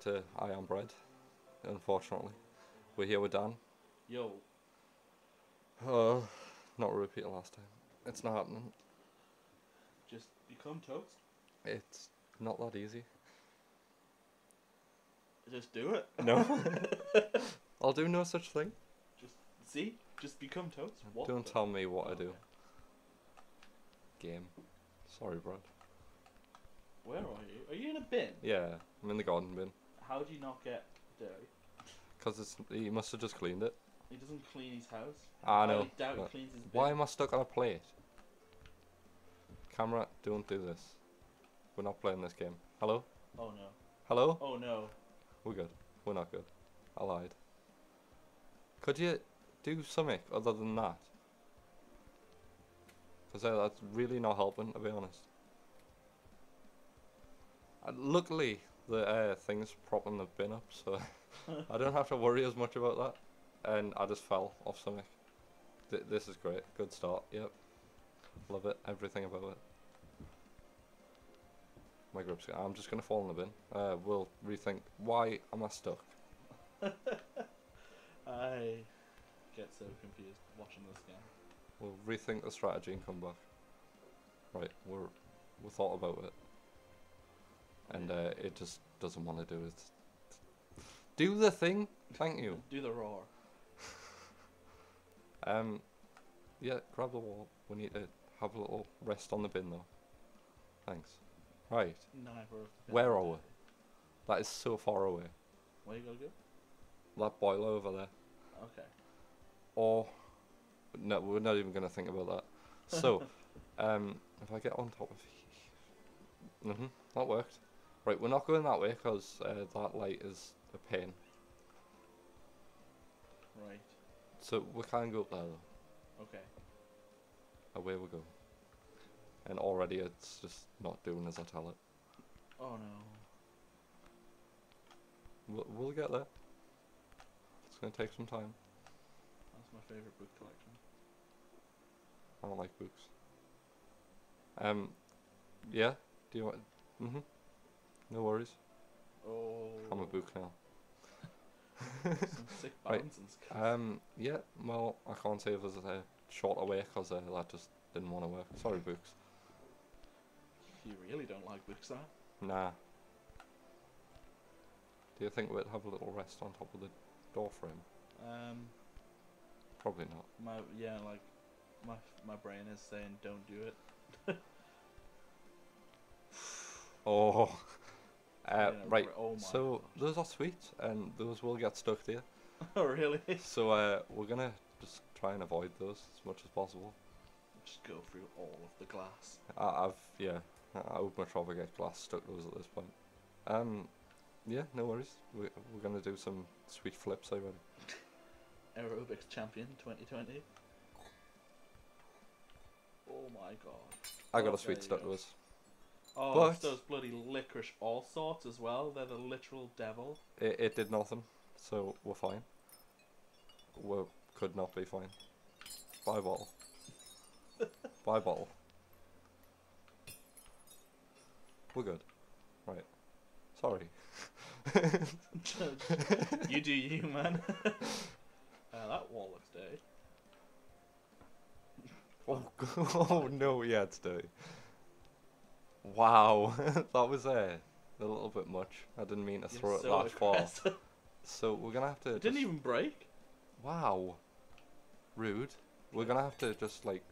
to I Am Bread, unfortunately. We're here with Dan. Yo, Uh, not repeat last time. It's not happening. just become toast. It's not that easy. Just do it. No. I'll do no such thing. Just see. Just become toast. What Don't the- tell me what I do. Okay. Game. Sorry, Brad. Where are you? Are you in a bin? Yeah, I'm in the garden bin. How do you not get dirty? Because it's he must have just cleaned it. He doesn't clean his house. I know. highly doubt he cleans his. Why am I stuck on a plate? Camera, don't do this. We're not playing this game. Hello? Oh no. Hello? Oh no. We're good. We're not good. I lied. Could you do something other than that? Because that's really not helping, to be honest. Uh, luckily, the uh, thing's propping the bin up, so I don't have to worry as much about that. And I just fell off something. Th- this is great. Good start. Yep. Love it. Everything about it. My grip's. I'm just gonna fall in the bin. Uh, we'll rethink. Why am I stuck? I get so confused watching this game. We'll rethink the strategy and come back. Right, we're we thought about it, and uh, it just doesn't want to do it. Do the thing. Thank you. Do the roar. Um, yeah, grab the wall. We need to have a little rest on the bin though. Thanks. Right, Neither Where are we? that is so far away. Where you gotta go? That boiler over there. Okay. Or no, we're not even gonna think about that. So, um, if I get on top of, mhm, that worked. Right, we're not going that way because uh, that light is a pain. Right. So we can go up there though. Okay. Away we go. And already it's just not doing as I tell it. Oh no. We'll, we'll get there. It's gonna take some time. That's my favorite book collection. I don't like books. Um, yeah. Do you want? Mhm. No worries. Oh. I'm a book now. Some sick Right. Um, yeah, well, I can't say if there's a shorter way because uh, that just didn't want to work. Sorry, books. You really don't like books, huh? Nah. Do you think we'd have a little rest on top of the door frame? Um. Probably not. My yeah, like my my brain is saying don't do it. Oh. Uh, right. Oh. So those are sweet, and those will get stuck there. oh really? So uh, we're gonna just try and avoid those as much as possible. Just go through all of the glass. I, I've yeah. I would much rather get glass stuck those at this point. Um, yeah, no worries. We, we're gonna do some sweet flips. Are you ready? Aerobics champion 2020. Oh my god. I got Oh, a sweet stuck those. Oh, But- it's those bloody licorice Allsorts as well. They're the literal devil. It, it did nothing, so we're fine. We could not be fine. Bye bottle. Bye bottle. We're good. Right. Sorry. you do you, man. uh, that wall looks dirty. Oh, oh no, yeah, it's dirty. Wow, that was uh, a little bit much. I didn't mean to You're throw it so that far. So we're gonna have to. It didn't just- even break. Wow. Rude. We're gonna have to just like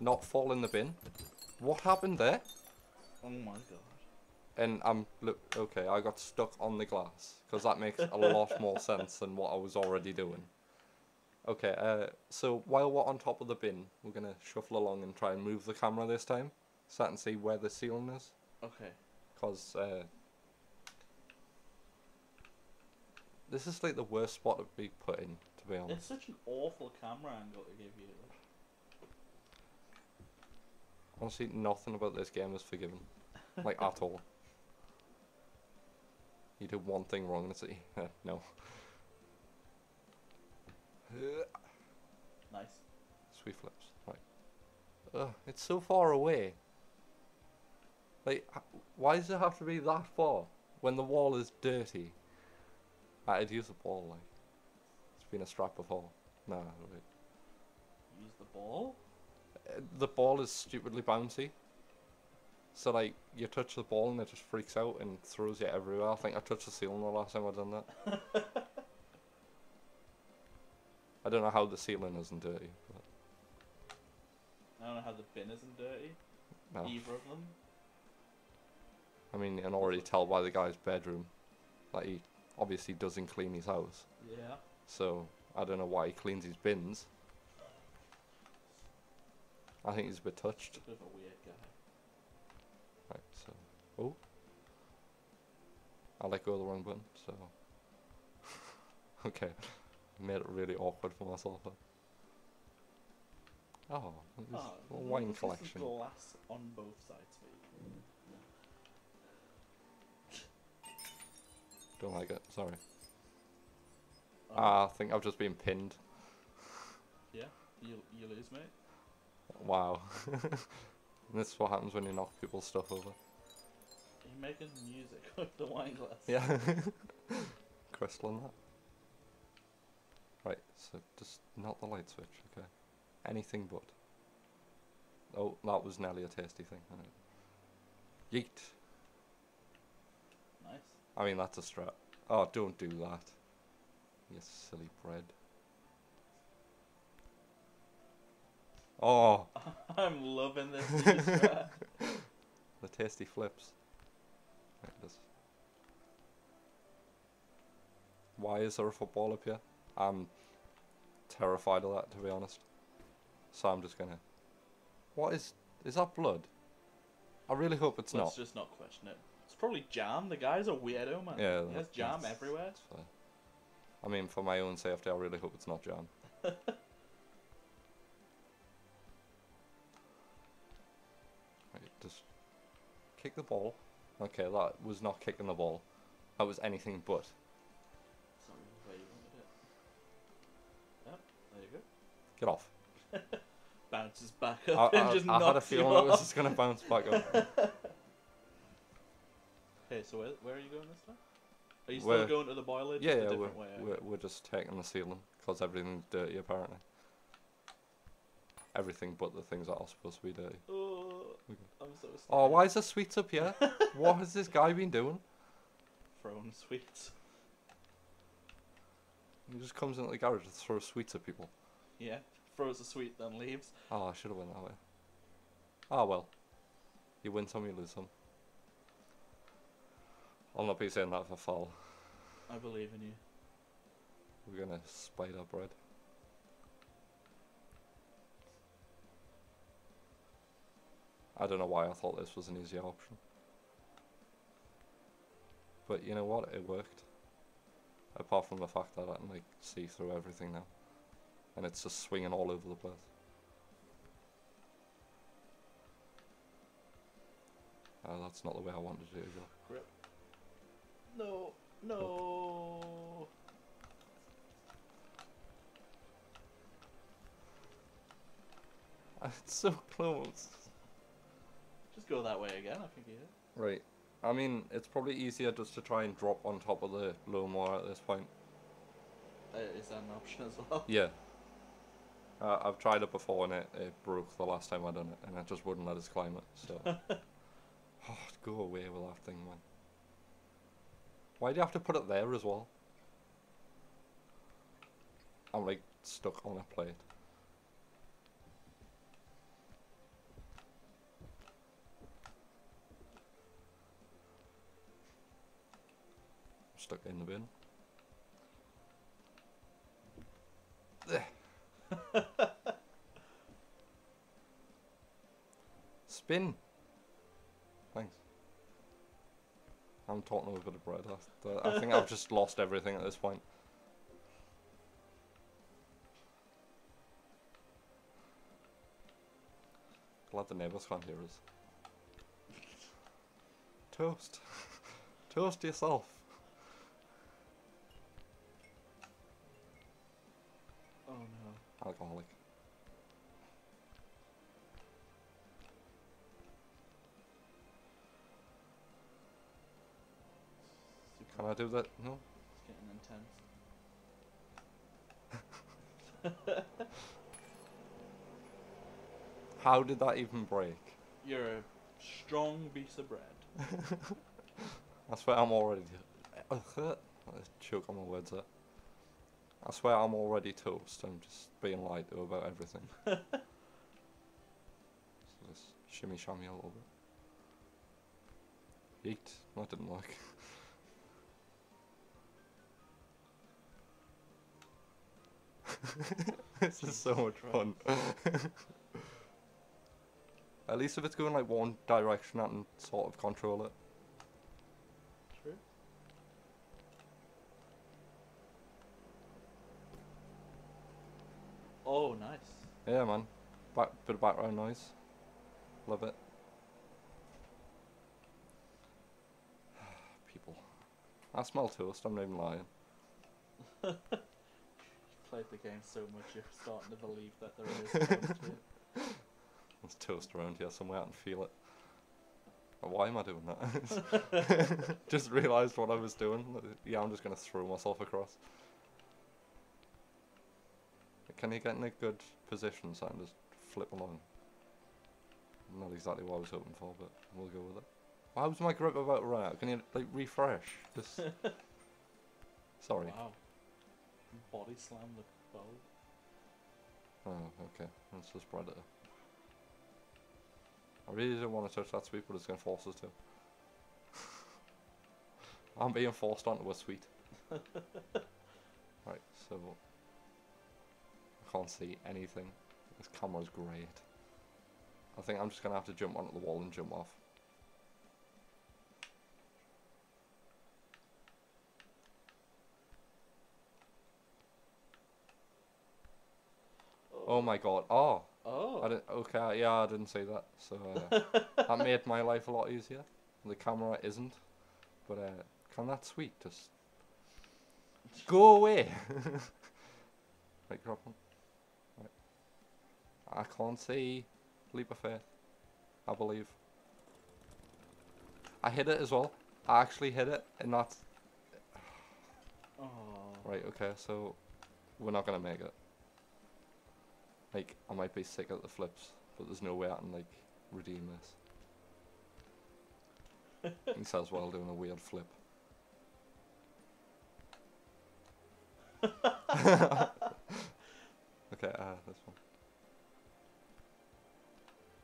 not fall in the bin. What happened there? Oh my god. And I'm look okay. I got stuck on the glass because that makes a lot more sense than what I was already doing. Okay. Uh, so while we're on top of the bin, we're gonna shuffle along and try and move the camera this time, so I can see where the ceiling is. Okay. Cause uh, this is like the worst spot to be put in, to be honest. It's such an awful camera angle to give you. Honestly, nothing about this game is forgiven. like, at all. You do one thing wrong and it's like, eh, no. Nice. Sweet flips. Right. Ugh, it's so far away. Like, why does it have to be that far? when the wall is dirty, I'd use a ball like. It's been a strap before. No, wait. Use the ball. Uh, the ball is stupidly bouncy. So like you touch the ball and it just freaks out and throws you everywhere. I think I touched the ceiling the last time I done that. I don't know how the ceiling isn't dirty, but I don't know how the bin isn't dirty. no. Either of them. I mean, you can already tell by the guy's bedroom, that he obviously doesn't clean his house. Yeah. So I don't know why he cleans his bins. I think he's a bit touched. A bit of a weird guy. Right, so oh, I let go of the wrong button. So okay, made it really awkward for myself. Then. Oh, this Oh, wine collection. glass on both sides for Don't like it. Sorry. Oh, Ah, I think I've just been pinned. yeah. You you lose, mate. Wow. this is what happens when you knock people's stuff over. You're making music with the wine glass. Yeah. Crystal on that. Right, so just not the light switch, okay. Anything but. Oh, that was nearly a tasty thing. Yeet. Nice. I mean, that's a strat. Oh, don't do that. You silly bread. Oh, I'm loving this. the tasty flips. Why is there a football up here? I'm terrified of that, to be honest. So I'm just gonna. What is. Is that blood? I really hope it's Let's not. just not question it. It's probably jam. The guy's a weirdo, man. Yeah, He has jam that's- everywhere. I mean, for my own safety, I really hope it's not jam. just kick the ball. Okay, that was not kicking the ball. That was anything but. Where you wanted it. Yep, there you go. Get off. Bounces back I, up and I- just I had a feeling it was just going to bounce back up. Okay, so where, where are you going this time? Are you still We're- going to the boiler? Yeah, a yeah, we're, way? we're, we're just taking the ceiling because everything's dirty, apparently. Everything but the things that are supposed to be dirty. Oh, Okay. I'm so scared. Oh, why is there sweets up here? what has this guy been doing? Throwing sweets. He just comes into the garage and throws sweets at people. Yeah, throws a sweet, then leaves. Oh, I should have went that way. Ah, well. You win some, you lose some. I'll not be saying that for foul. I believe in you. We're gonna spider bread. I don't know why I thought this was an easier option. But you know what? It worked. Apart from the fact that I can like see through everything now. And it's just swinging all over the place. Oh, that's not the way I wanted to do it. Though. No, no. It's so close. Just go that way again. I can get it. Right. I mean, it's probably easier just to try and drop on top of the loam wire at this point. Uh, is that an option as well? Yeah. Uh, I've tried it before and it, it broke the last time I done it, and it just wouldn't let us climb it. So, oh, go away with that thing, man. Why do you have to put it there as well? I'm like stuck on a plate. Stuck in the bin. Spin. Thanks. I'm talking a bit of bread. I, I think I've just lost everything at this point. Glad the neighbours can't hear us. Toast. Toast yourself. Oh no. Alcoholic. I do that? No? It's getting intense. How did that even break? You're a strong piece of bread. I swear I'm already. I choke on my words there. I swear I'm already toast. I'm just being lied to about everything. so just shimmy shammy a little bit. Yeet. That didn't work. this is so much fun. At least if it's going like one direction, I can sort of control it. True. Oh, nice. Yeah, man. Back, bit of background noise. Love it. People. I smell toast, I'm not even lying. Played the game so much, you're starting to believe that there is to it. There's toast around here somewhere, I can feel it. Oh, Why am I doing that? just realised what I was doing. Yeah, I'm just going to throw myself across. Can you get in a good position so I can just flip along? Not exactly what I was hoping for, but we'll go with it. Why was my grip about out? Can you, like, refresh? Just... Sorry. Wow. Body slam the bow. Oh, okay. That's just Predator. I really don't want to touch that sweet, but it's going to force us to. I'm being forced onto a sweet. right, so... I can't see anything. This camera's great. I think I'm just going to have to jump onto the wall and jump off. My god. Oh! Oh. I didn't, okay, yeah, I didn't see that. So uh, that made my life a lot easier. The camera isn't, but uh, can that sweet just go away? right, drop one. Right. I can't see. Leap of faith. I believe. I hit it as well. I actually hit it, and that's Oh. right. Okay, so we're not gonna make it. Like, I might be sick at the flips, but there's no way I can, like, redeem this. he says while doing a weird flip. okay, uh, this one.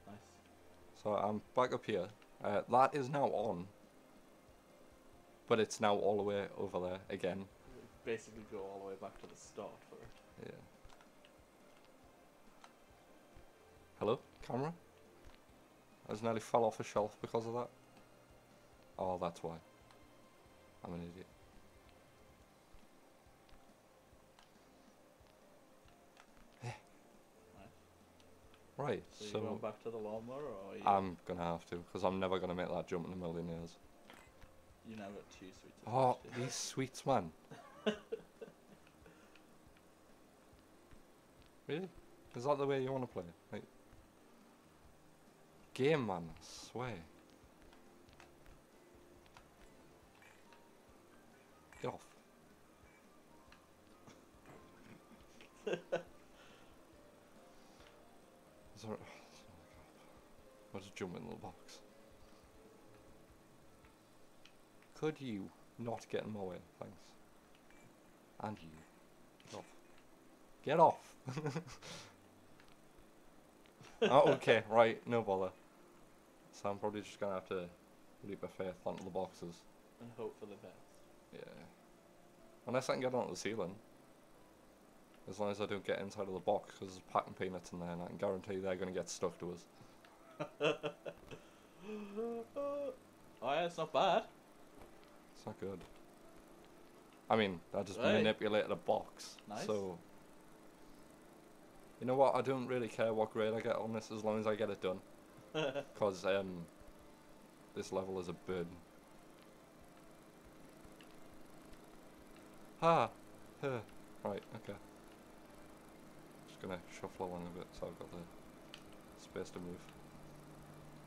Nice. So I'm back up here. Uh, that is now on. But it's now all the way over there again. Basically go all the way back to the start for it. Yeah. Hello, camera? I just nearly fell off a shelf because of that. Oh, that's why. I'm an idiot. Right, So, you so going back to the lawnmower or you, I'm gonna have to, because I'm never gonna make that jump in a million years. you now got two sweets Oh, attached to you. these sweets, man. really? Is that the way you want to play? Like, game, man. I swear. Get off. There, I'll just jump in the box. Could you not get in my way? Thanks. And you. Get off. Get off. oh, okay, right, no bother. So I'm probably just gonna have to leap of faith onto the boxes. And hope for the best. Yeah. Unless I can get onto the ceiling. As long as I don't get inside of the box, because there's packing peanuts in there, and I can guarantee they're gonna get stuck to us. oh yeah, it's not bad. It's not good. I mean, I just Right. manipulated a box. Nice. So, you know what? I don't really care what grade I get on this as long as I get it done. Because um, this level is a burden. Ha! Huh. Right, okay. Just gonna shuffle along a bit so I've got the space to move.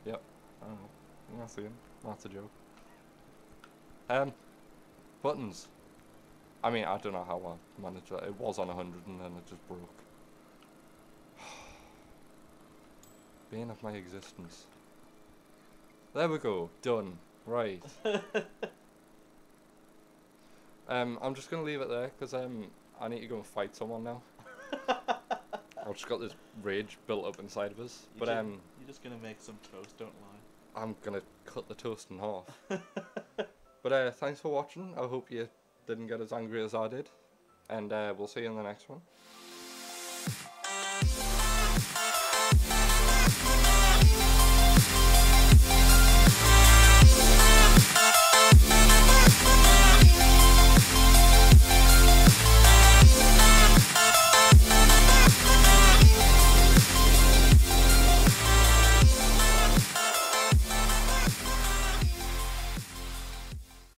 Yep, I don't know. I see him. That's a joke. Um, Buttons. I mean, I don't know how I managed that. It was on 100 and then it just broke. Bane of my existence. There we go. Done. Right. um, I'm just gonna leave it there because um, I need to go and fight someone now. I've just got this rage built up inside of us. You But ju- um, You're just gonna make some toast, don't lie. I'm gonna cut the toast in half. but uh, thanks for watching. I hope you didn't get as angry as I did, and uh, we'll see you in the next one.